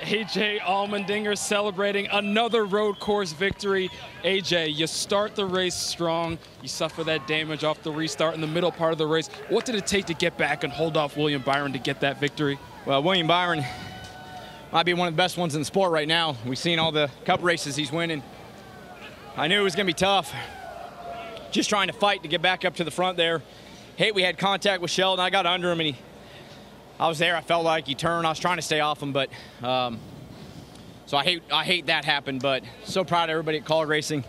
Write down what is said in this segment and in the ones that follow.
AJ Allmendinger celebrating another road course victory. AJ, you start the race strong. You suffer that damage off the restart in the middle part of the race. What did it take to get back and hold off William Byron to get that victory? Well, William Byron might be one of the best ones in the sport right now. We've seen all the cup races he's winning. I knew it was going to be tough. Just trying to fight to get back up to the front there. Hate we had contact with Sheldon. I got under him and he I was there. I felt like he turned. I was trying to stay off him, but um, so I hate I hate that happened. But so proud of everybody at Kaulig Racing.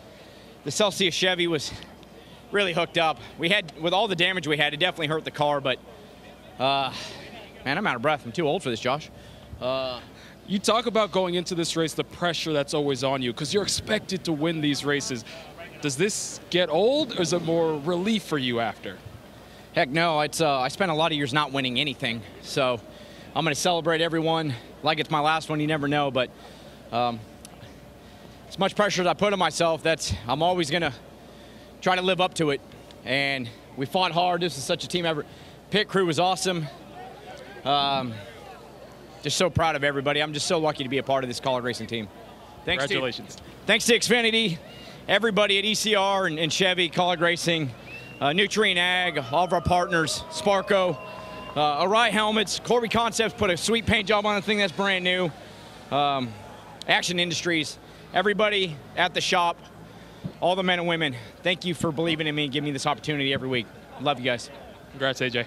The Celsius Chevy was really hooked up. We had with all the damage we had, it definitely hurt the car. But uh, man, I'm out of breath. I'm too old for this, Josh. Uh, you talk about going into this race, the pressure that's always on you, because you're expected to win these races. Does this get old, or is it more relief for you after? Heck no, it's, uh, I spent a lot of years not winning anything. So I'm going to celebrate everyone like it's my last one. You never know, but um, as much pressure as I put on myself, that's I'm always going to try to live up to it. And we fought hard. This is such a team effort. Pit crew was awesome. Um, just so proud of everybody. I'm just so lucky to be a part of this Kaulig Racing team. Thanks Congratulations. To, thanks to Xfinity, everybody at ECR and, and Chevy, Kaulig Racing uh, Nutrien Ag, all of our partners, Sparco, uh, Arai Helmets, Corby Concepts put a sweet paint job on the thing that's brand new. Um, Action Industries, everybody at the shop, all the men and women, thank you for believing in me and giving me this opportunity every week. Love you guys. Congrats, AJ.